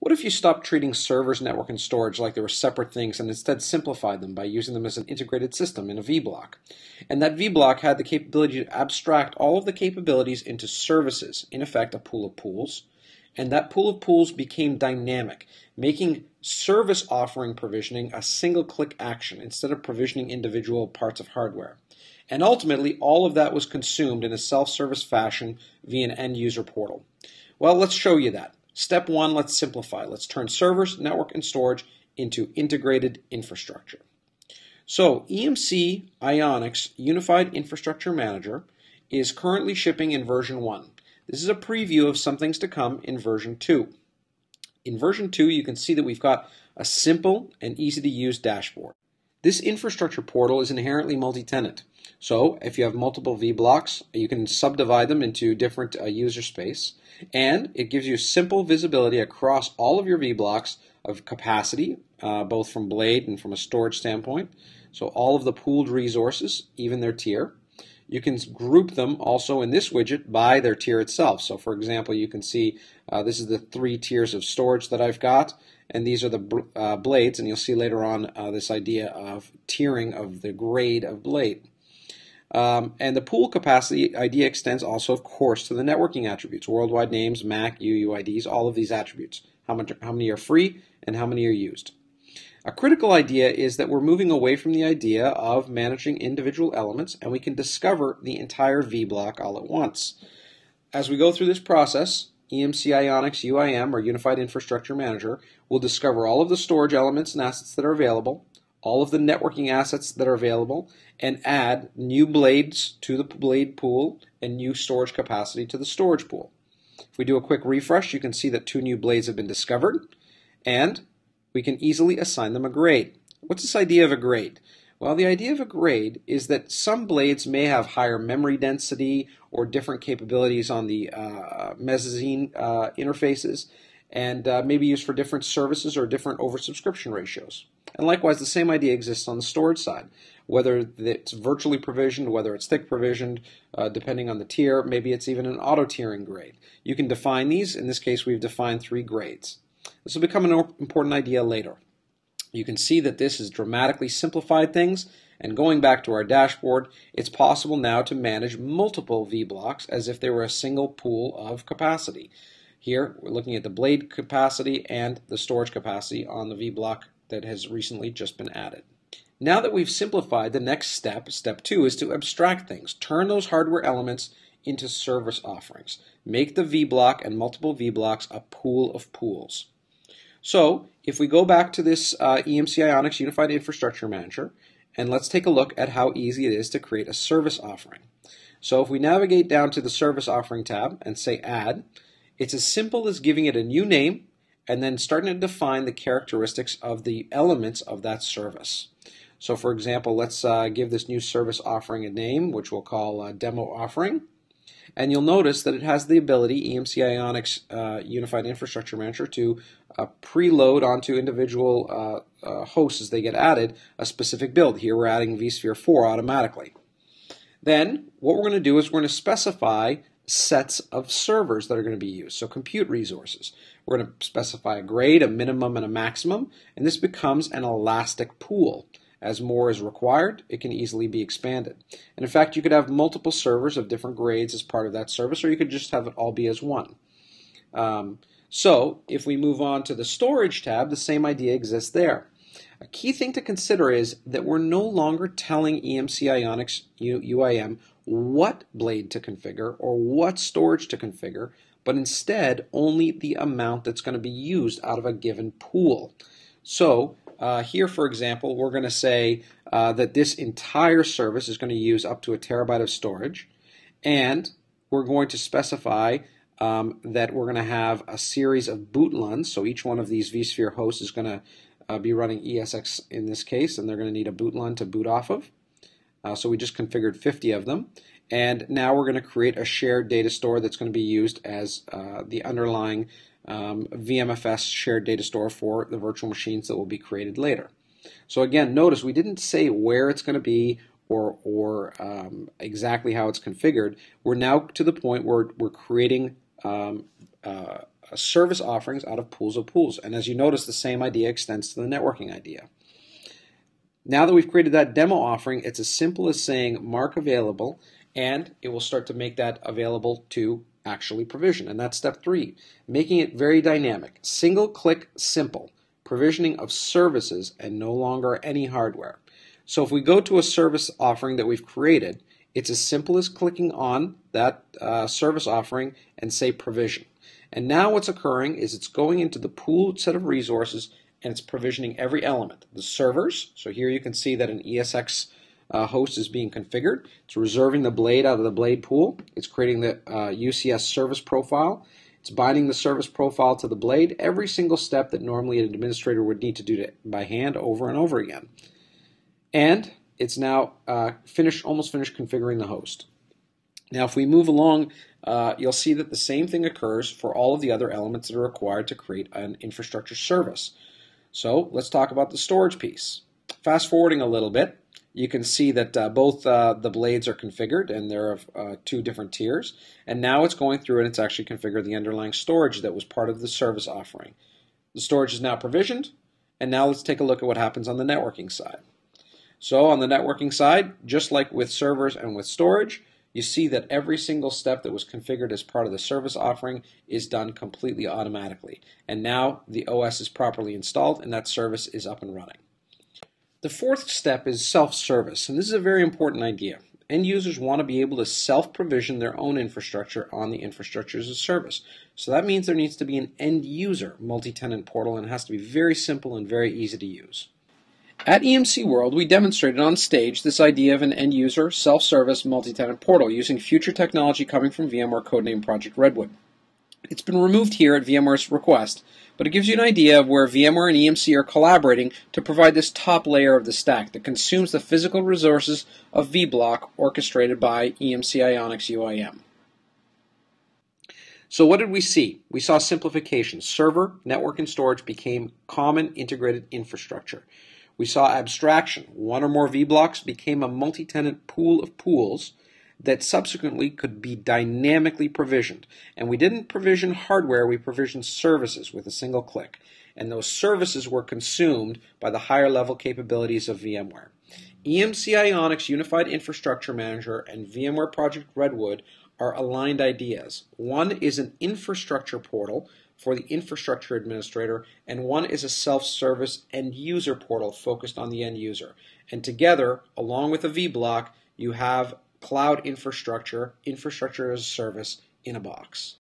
What if you stopped treating servers, network, and storage like they were separate things and instead simplified them by using them as an integrated system in a VBlock? And that VBlock had the capability to abstract all of the capabilities into services, in effect, a pool of pools. And that pool of pools became dynamic, making service offering provisioning a single click action instead of provisioning individual parts of hardware. And ultimately, all of that was consumed in a self service fashion via an end user portal. Well, let's show you that. Step one, let's simplify. Let's turn servers, network, and storage into integrated infrastructure. So EMC Ionix Unified Infrastructure Manager is currently shipping in version 1. This is a preview of some things to come in version 2. In version 2, you can see that we've got a simple and easy to use dashboard. This infrastructure portal is inherently multi-tenant. So if you have multiple vBlocks, you can subdivide them into different uh, user space. And it gives you simple visibility across all of your vBlocks of capacity, uh, both from Blade and from a storage standpoint. So all of the pooled resources, even their tier. You can group them also in this widget by their tier itself. So for example, you can see uh, this is the three tiers of storage that I've got, and these are the uh, blades, and you'll see later on uh, this idea of tiering of the grade of blade. Um, and the pool capacity idea extends also, of course, to the networking attributes, worldwide names, MAC, UUIDs, all of these attributes. How, much, how many are free and how many are used. A critical idea is that we're moving away from the idea of managing individual elements and we can discover the entire V-block all at once. As we go through this process, EMC Ionix UIM, or Unified Infrastructure Manager, will discover all of the storage elements and assets that are available, all of the networking assets that are available and add new blades to the blade pool and new storage capacity to the storage pool. If we do a quick refresh, you can see that two new blades have been discovered and we can easily assign them a grade. What's this idea of a grade? Well, the idea of a grade is that some blades may have higher memory density or different capabilities on the uh, mezzanine uh, interfaces and uh, maybe used for different services or different oversubscription ratios. And likewise, the same idea exists on the storage side. Whether it's virtually provisioned, whether it's thick provisioned, uh, depending on the tier, maybe it's even an auto tiering grade. You can define these. In this case, we've defined three grades. This will become an important idea later. You can see that this has dramatically simplified things. And going back to our dashboard, it's possible now to manage multiple V-blocks as if they were a single pool of capacity. Here, we're looking at the blade capacity and the storage capacity on the V-block that has recently just been added. Now that we've simplified, the next step, step two, is to abstract things. Turn those hardware elements into service offerings. Make the V block and multiple V blocks a pool of pools. So if we go back to this uh, EMC Ionix Unified Infrastructure Manager, and let's take a look at how easy it is to create a service offering. So if we navigate down to the Service Offering tab and say Add, it's as simple as giving it a new name and then starting to define the characteristics of the elements of that service. So for example, let's uh, give this new service offering a name, which we'll call uh, Demo Offering. And you'll notice that it has the ability, EMC Ionix uh, Unified Infrastructure Manager, to uh, preload onto individual uh, uh, hosts as they get added a specific build. Here we're adding vSphere 4 automatically. Then what we're going to do is we're going to specify sets of servers that are going to be used. So compute resources. We're going to specify a grade, a minimum, and a maximum, and this becomes an elastic pool. As more is required, it can easily be expanded. And in fact, you could have multiple servers of different grades as part of that service, or you could just have it all be as one. Um, so if we move on to the storage tab, the same idea exists there. A key thing to consider is that we're no longer telling EMC Ionix UIM what blade to configure or what storage to configure, but instead only the amount that's going to be used out of a given pool. So uh, here, for example, we're going to say uh, that this entire service is going to use up to a terabyte of storage, and we're going to specify um, that we're going to have a series of boot LUNs. So each one of these vSphere hosts is going to uh, be running ESX in this case, and they're going to need a boot LUN to boot off of. Uh, so we just configured 50 of them. And now we're going to create a shared data store that's going to be used as uh, the underlying um, VMFS shared data store for the virtual machines that will be created later. So again, notice we didn't say where it's going to be or, or um, exactly how it's configured. We're now to the point where we're creating um, uh, service offerings out of pools of pools. And as you notice, the same idea extends to the networking idea. Now that we've created that demo offering, it's as simple as saying mark available, and it will start to make that available to actually provision. And that's step three, making it very dynamic. Single click simple, provisioning of services and no longer any hardware. So if we go to a service offering that we've created, it's as simple as clicking on that uh, service offering and say provision. And now what's occurring is it's going into the pooled set of resources and it's provisioning every element. The servers, so here you can see that an ESX uh, host is being configured. It's reserving the blade out of the blade pool. It's creating the uh, UCS service profile. It's binding the service profile to the blade, every single step that normally an administrator would need to do to, by hand over and over again. And it's now uh, finished, almost finished configuring the host. Now, if we move along, uh, you'll see that the same thing occurs for all of the other elements that are required to create an infrastructure service. So let's talk about the storage piece. Fast forwarding a little bit, you can see that uh, both uh, the blades are configured and they're of uh, two different tiers. And now it's going through and it's actually configured the underlying storage that was part of the service offering. The storage is now provisioned. And now let's take a look at what happens on the networking side. So on the networking side, just like with servers and with storage, you see that every single step that was configured as part of the service offering is done completely automatically. And now the OS is properly installed and that service is up and running. The fourth step is self-service, and this is a very important idea. End users want to be able to self-provision their own infrastructure on the infrastructure as a service. So that means there needs to be an end user multi-tenant portal and it has to be very simple and very easy to use. At EMC World, we demonstrated on stage this idea of an end user self-service multi-tenant portal using future technology coming from VMware codename Project Redwood. It's been removed here at VMware's request, but it gives you an idea of where VMware and EMC are collaborating to provide this top layer of the stack that consumes the physical resources of vBlock orchestrated by EMC Ionix UIM. So what did we see? We saw simplification. Server, network, and storage became common integrated infrastructure. We saw abstraction. One or more vBlocks became a multi-tenant pool of pools that subsequently could be dynamically provisioned. And we didn't provision hardware, we provisioned services with a single click. And those services were consumed by the higher level capabilities of VMware. EMC Ionix Unified Infrastructure Manager and VMware Project Redwood are aligned ideas. One is an infrastructure portal for the infrastructure administrator, and one is a self-service end user portal focused on the end user. And together, along with a vBlock, you have cloud infrastructure, infrastructure as a service in a box.